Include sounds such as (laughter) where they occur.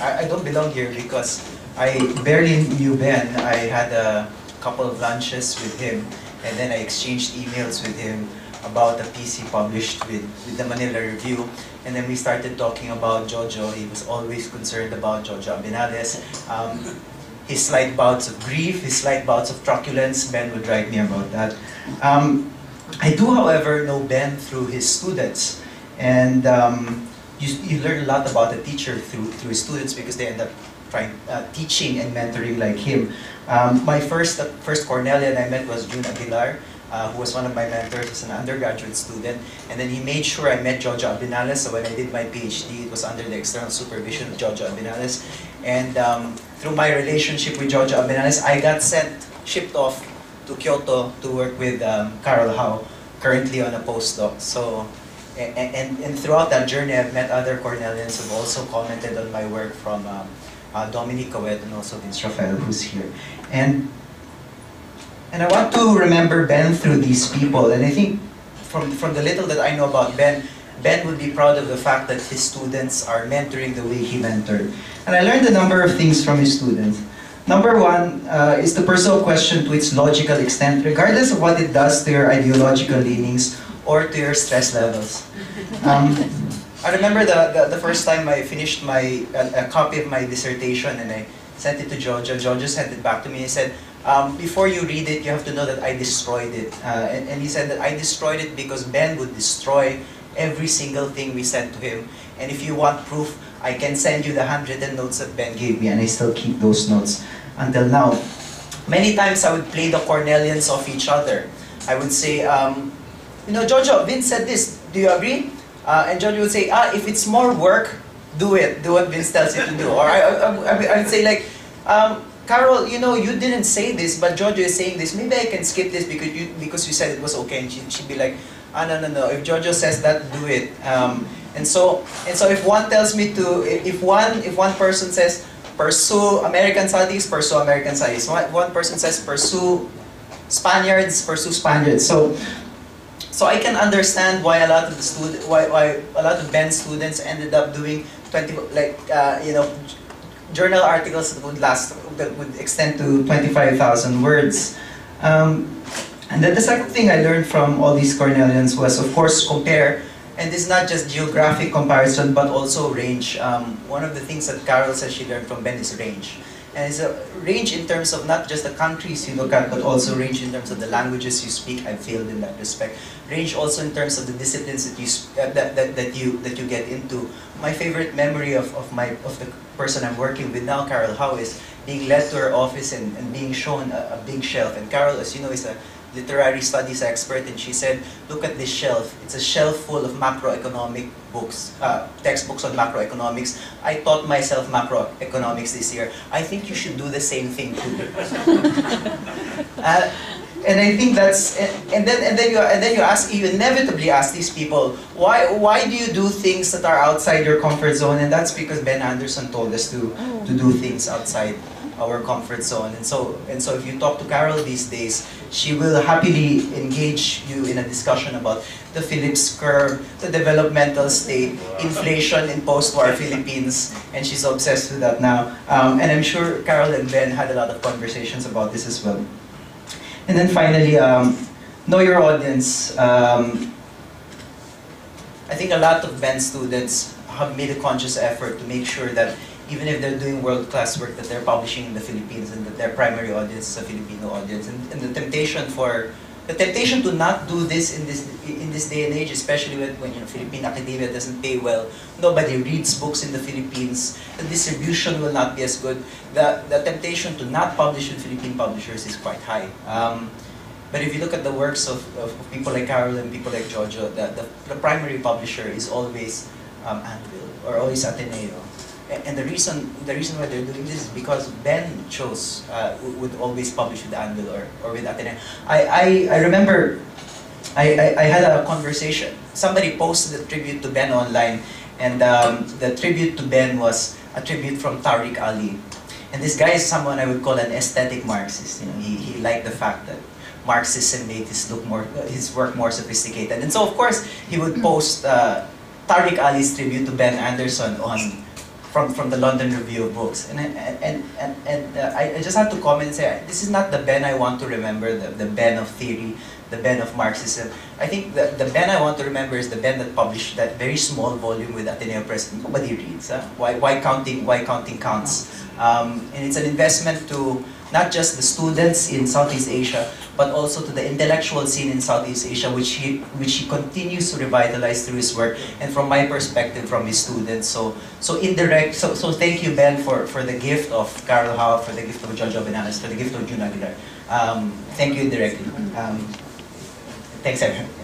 I, I don't belong here because I barely knew Ben. I had a couple of lunches with him, and then I exchanged emails with him about the piece he published with, with the Manila Review. And then we started talking about Jojo. He was always concerned about Jojo Abinales. Um, his slight bouts of grief, his slight bouts of truculence, Ben would write me about that. Um, I do, however, know Ben through his students. And um, you, you learn a lot about a teacher through, through his students because they end up trying, uh, teaching and mentoring like him. Um, my first, uh, first Cornellian I met was Jun Aguilar uh, who was one of my mentors as an undergraduate student. And then he made sure I met Jojo Abinales. So when I did my PhD, it was under the external supervision of Jojo Abinales. And um, through my relationship with Jojo Abinales, I got sent, shipped off to Kyoto to work with um, Carol Hau, currently on a postdoc. So, and, and, throughout that journey, I've met other Cornellians who've also commented on my work from um, uh, Dominique and also Vince Rafael, who's here. And and I want to remember Ben through these people. And I think from, from the little that I know about Ben, Ben would be proud of the fact that his students are mentoring the way he mentored. And I learned a number of things from his students. Number one uh, is the personal question to its logical extent, regardless of what it does to your ideological leanings or to your stress levels. Um, I remember the, the, the, first time I finished my a, a, copy of my dissertation and I sent it to Jojo. Jojo sent it back to me and said, um, before you read it, you have to know that I destroyed it. Uh, and, and, he said that I destroyed it because Ben would destroy every single thing we sent to him. And if you want proof, I can send you the handwritten notes that Ben gave me, and I still keep those notes until now. Many times I would play the Cornellians off each other. I would say, um, you know, Jojo, Vince said this. Do you agree? Uh, and Jojo would say, ah, if it's more work, do it. Do what Vince tells you to do. Or I, I, I, I would say like, um, Carol, you know, you didn't say this, but Jojo is saying this. Maybe I can skip this because you because you said it was okay. And she, she'd be like, ah, no, no, no. If Jojo says that, do it. Um, and so, and so, if one tells me to, if one, if one person says pursue American studies, pursue American studies. One, one person says pursue Spaniards, pursue Spaniards. So, so I can understand why a lot of the student, why, why a lot of Ben students ended up doing 20, like, uh, you know, journal articles that would last, that would extend to 25,000 words. Um, and then the second thing I learned from all these Cornellians was, of course, compare. And is not just geographic comparison, but also range. Um, one of the things that Carol says she learned from Ben is range. And it's a range in terms of not just the countries you look at, but also range in terms of the languages you speak. I failed in that respect. Range also in terms of the disciplines that you uh, that, that, that you that you get into. My favorite memory of, of my of the person I'm working with now, Carol Hau, is being led to her office and, and being shown a, a big shelf. And Carol, as you know, is a literary studies expert, and she said, look at this shelf. It's a shelf full of macroeconomic books, uh, textbooks on macroeconomics. I taught myself macroeconomics this year. I think you should do the same thing too. (laughs) uh, and I think that's and, then and then you and then you ask you inevitably ask these people why why do you do things that are outside your comfort zone and that's because Ben Anderson told us to to do things outside our comfort zone. And so, and so if you talk to Carol these days, she will happily engage you in a discussion about the Phillips curve, the developmental state, inflation in post-war (laughs) Philippines, and she's obsessed with that now. Um, and I'm sure Carol and Ben had a lot of conversations about this as well. And then finally, um, know your audience. Um, I think a lot of Ben students have made a conscious effort to make sure that even if they're doing world-class work that they're publishing in the Philippines and that their primary audience is a Filipino audience. And, and the temptation for the temptation to not do this in this in this day and age, especially when, when you know, Philippine academia doesn't pay well, nobody reads books in the Philippines, the distribution will not be as good. The, the temptation to not publish with Philippine publishers is quite high. Um, but if you look at the works of, of, people like Carol and people like Jojo, the, the, the primary publisher is always um, Anvil or always Ateneo and the reason the reason why they're doing this is because Ben chose uh, would always publish with Anvil or, or with Ateneo. I, I, I remember I, I, I, had a conversation. Somebody posted a tribute to Ben online, and um, the tribute to Ben was a tribute from Tariq Ali. And this guy is someone I would call an aesthetic Marxist. You know, he, he liked the fact that Marxism made his look more his work more sophisticated. And so of course he would post uh, Tariq Ali's tribute to Ben Anderson on from, from the London Review of Books. And, I- and, and, and uh, I, I just have to comment and say, this is not the Ben I want to remember, the, the Ben of theory, the Ben of Marxism. I think the, the Ben I want to remember is the Ben that published that very small volume with Ateneo Press. Nobody reads. Huh? Why, why counting? Why counting counts? Um, and it's an investment to not just the students in Southeast Asia, but also to the intellectual scene in Southeast Asia, which he which he continues to revitalize through his work, and from my perspective, from his students. So so indirect. So so thank you, Ben, for, for the gift of Carol Hau, for the gift of Jojo Abinales, for the gift of Jun Aguilar. Um, thank you indirectly. Um, thanks, everyone.